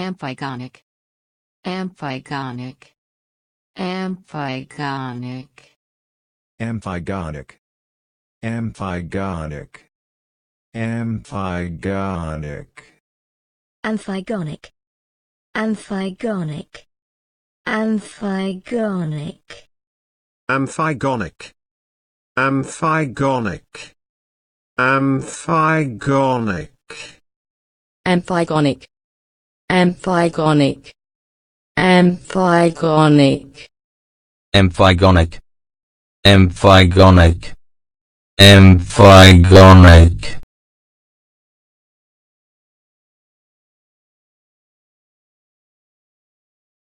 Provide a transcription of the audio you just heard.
Amphigonic. Amphigonic. Amphigonic. Amphigonic. Amphigonic. Amphigonic. Amphigonic. Amphigonic. Amphigonic. Amphigonic. Amphigonic. Amphigonic. Amphigonic. Amphigonic. Amphigonic. Amphigonic. Amphigonic. Amphigonic.